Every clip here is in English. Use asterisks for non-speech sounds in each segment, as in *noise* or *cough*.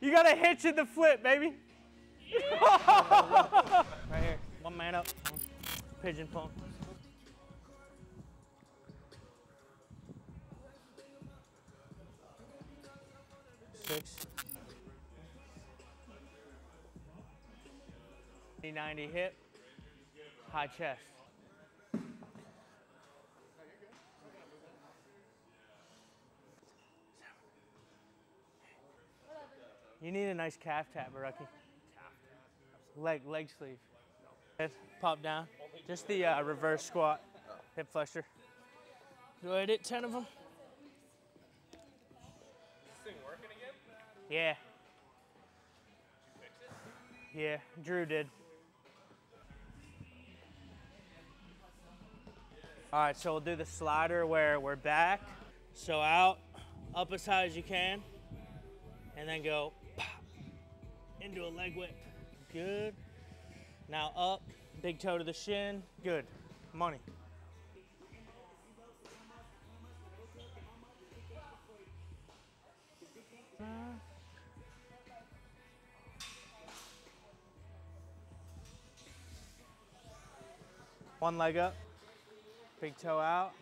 You got a hitch in the flip, baby. *laughs* right here. One man up. Pigeon pump. Six. 90 hip, high chest. You need a nice calf tap, Borucki. Leg, leg sleeve. Pop down. Just the uh, reverse squat, hip flexor. Do I hit 10 of them. Yeah. Yeah, Drew did. All right, so we'll do the slider where we're back. So out, up as high as you can, and then go into a leg whip. Good. Now up, big toe to the shin. Good. Money. One leg up, big toe out,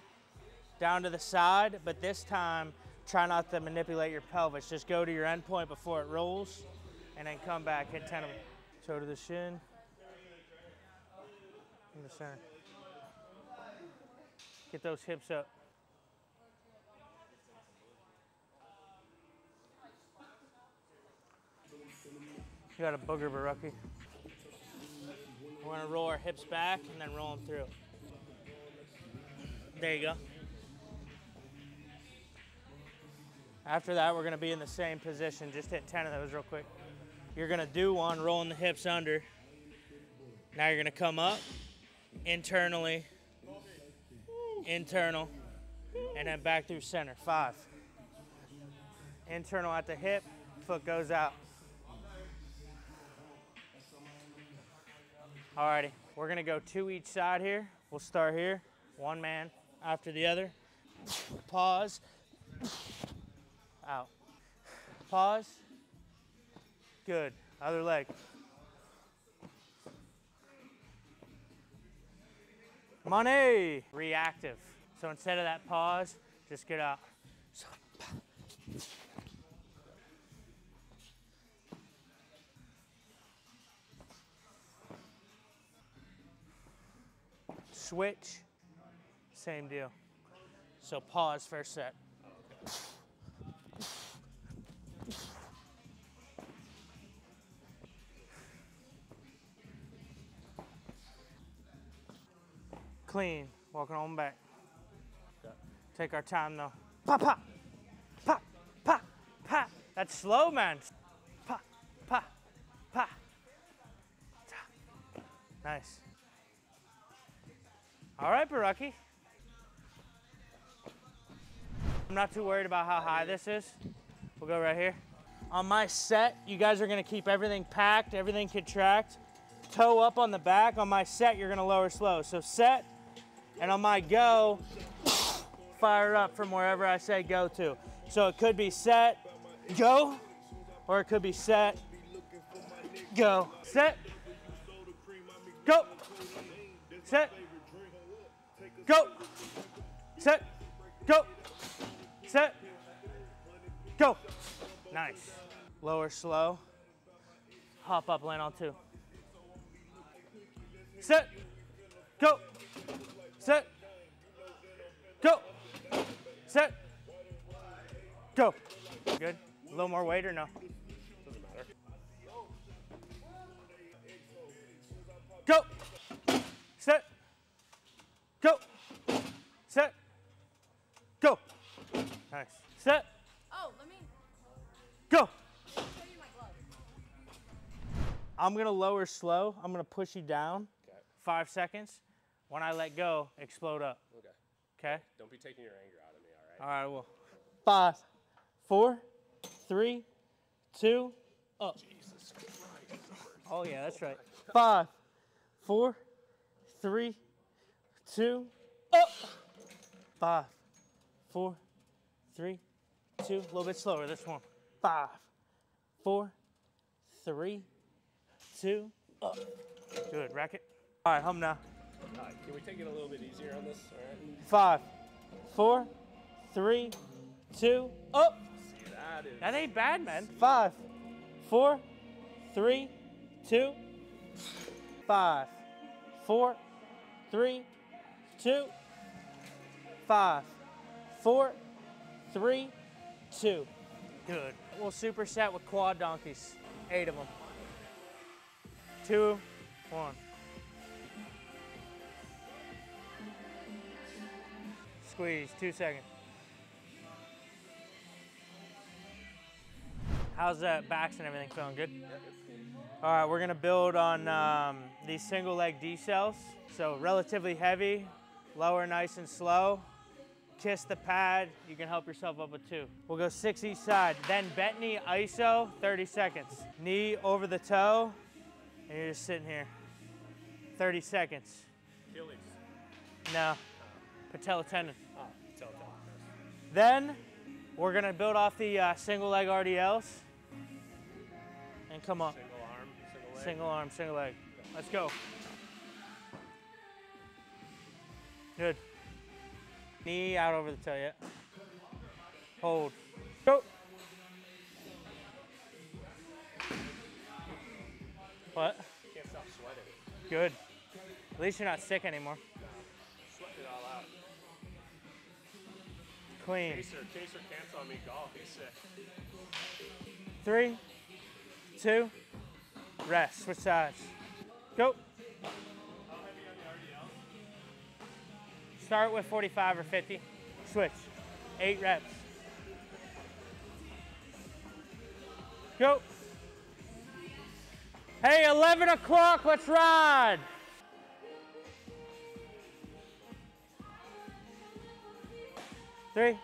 down to the side, but this time try not to manipulate your pelvis. Just go to your end point before it rolls and then come back, hit 10 of them. Toe to the shin, in the center. Get those hips up. You got a booger, Borucki. We're gonna roll our hips back and then roll them through. There you go. After that, we're gonna be in the same position. Just hit 10 of those real quick. You're gonna do one, rolling the hips under. Now you're gonna come up, internally, internal, and then back through center. Five. Internal at the hip, foot goes out. Alrighty, we're gonna go two each side here. We'll start here, one man after the other. Pause, out. Pause, good. Other leg. Money, reactive. So instead of that pause, just get out. Switch, same deal. So pause first set. Clean, walking on back. Take our time though. Pop, pop, pop, pop, pop. That's slow, man. Pop, pop, pop. Nice. All right, Borucki. I'm not too worried about how high this is. We'll go right here. On my set, you guys are gonna keep everything packed, everything contract. Toe up on the back. On my set, you're gonna lower slow. So set, and on my go, fire up from wherever I say go to. So it could be set, go, or it could be set, go. Set, go, set, go, set, go, set, go. Nice. Lower slow. Hop up, land on two. Set, go, set, go, set, go. Good. A little more weight or no? Doesn't matter. Go. Set. Go. Set. Go. Nice. Set. Oh, let me Go. show you my glove. I'm gonna lower slow. I'm gonna push you down. Okay. Five seconds. When I let go, explode up. Okay. Okay? Don't be taking your anger out of me, all right? All right, well. Five, four, three, two, up. Jesus Christ. Oh, yeah, that's right. Five, four, three, two, up. Five, four, three, two. A little bit slower, this one. Five, four, three, two, up. Good. Racket. All right, hum now. All right, can we take it a little bit easier on this? All right. Five, four, three, two, up. See, that is. That ain't bad, man. Five, four, three, two, five, four, three, two, five, four, three, two. Good. We'll superset with quad donkeys. Eight of them. Two, one. Squeeze, two seconds. How's that backs and everything feeling good? All right, we're gonna build on um, these single leg D cells. So relatively heavy, lower nice and slow. Kiss the pad, you can help yourself up with two. We'll go six each side. Then bent knee iso, 30 seconds. Knee over the toe, and you're just sitting here. 30 seconds. Achilles. No, patella tendon. Oh, tell, tell. Then we're gonna build off the uh, single leg RDLs and come up. Single arm, single leg. Single arm, single leg. Let's go. Good. Knee out over the toe, yeah. Hold. Go. What? Can't stop sweating. Good. At least you're not sick anymore. Clean. Kaser, Kaser canceled me golf. He's sick. Three, two, rest. Switch sides. Go. Start with 45 or 50. Switch. Eight reps. Go. Hey, 11 o'clock, let's ride. Three,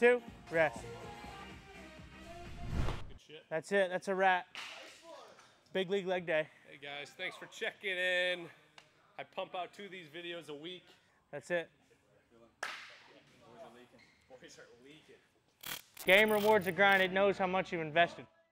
two, rest. Good shit. That's it. That's a wrap. Big league leg day. Hey guys, thanks for checking in. I pump out two of these videos a week. That's it. Boys are leaking. Game rewards the grind. It knows how much you've invested.